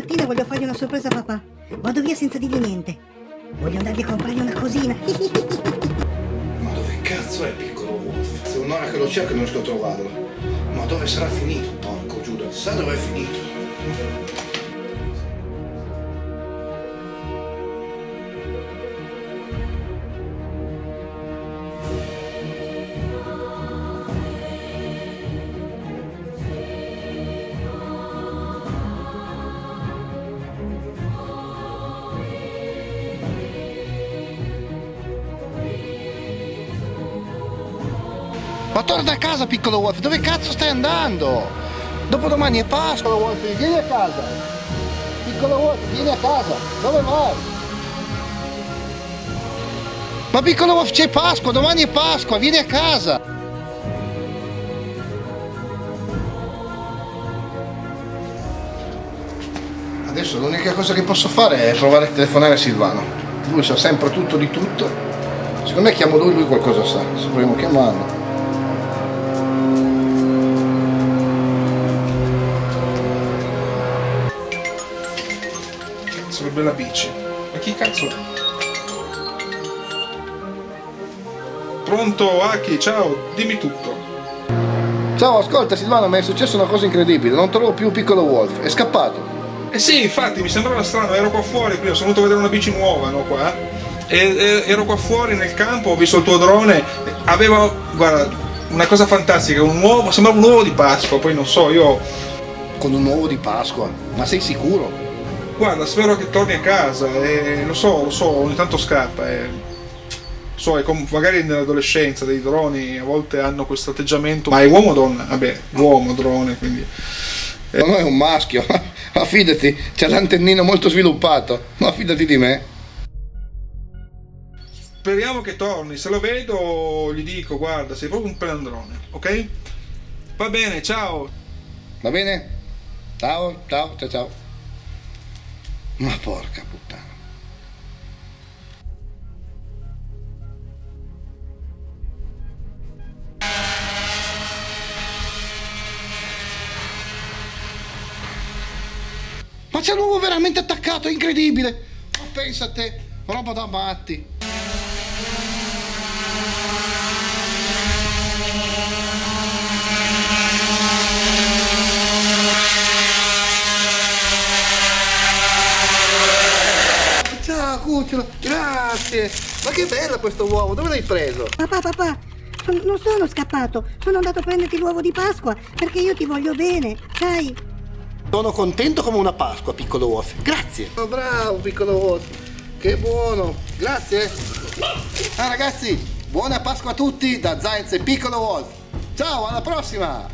Mattina voglio fargli una sorpresa a papà. Vado via senza dirgli niente. Voglio andargli a comprargli una cosina. Ma dove cazzo è piccolo Wolf? Se un'ora che lo cerco non riesco a trovarlo. Ma dove sarà finito? Porco Giuda, sa dove è finito? Ma torna a casa piccolo Wolf, dove cazzo stai andando? Dopodomani è Pasqua Wolf, vieni a casa. Piccolo Wolf, vieni a casa. Dove vai? Ma piccolo Wolf c'è Pasqua, domani è Pasqua, vieni a casa. Adesso l'unica cosa che posso fare è provare a telefonare a Silvano. Lui sa sempre tutto di tutto. Secondo me chiamo lui, lui qualcosa sa. Se proviamo a chiamarlo. Sarebbe la bici. Ma chi cazzo è? Pronto, Aki, ciao, dimmi tutto. Ciao, ascolta Silvano, mi è successa una cosa incredibile. Non trovo più piccolo Wolf. È scappato. Eh sì, infatti mi sembrava strano, ero qua fuori, quindi sono venuto a vedere una bici nuova, no, qua. E, e- ero qua fuori nel campo, ho visto il tuo drone, aveva, guarda, una cosa fantastica, un uovo, sembrava un uovo di Pasqua, poi non so, io, Con un uovo di Pasqua. Ma sei sicuro? Guarda, spero che torni a casa, e lo so, lo so, ogni tanto scappa, e... So, è com- magari nell'adolescenza dei droni a volte hanno questo atteggiamento, ma è uomo o donna? Vabbè, uomo, drone, quindi... Ma no, è un maschio. Ma fidati, c'ha l'antennino molto sviluppato. Ma fidati di me. Speriamo che torni, se lo vedo gli dico, guarda, sei proprio un pelandrone, ok? Va bene, ciao. Va bene? Ciao, ciao, ciao, ciao. Ma porca puttana. Ma c'è l'uovo veramente attaccato, incredibile! Ma pensa a te, roba da matti. Cucciolo, grazie! Ma che bello questo uovo, dove l'hai preso? Papà, papà, non sono scappato. Sono andato a prenderti l'uovo di Pasqua perché io ti voglio bene, sai? Sono contento come una Pasqua, piccolo Wolf. Grazie. Oh, bravo, piccolo Wolf. Che buono. Grazie. Ah, ragazzi, buona Pasqua a tutti da Zainz e Piccolo Wolf. Ciao, alla prossima.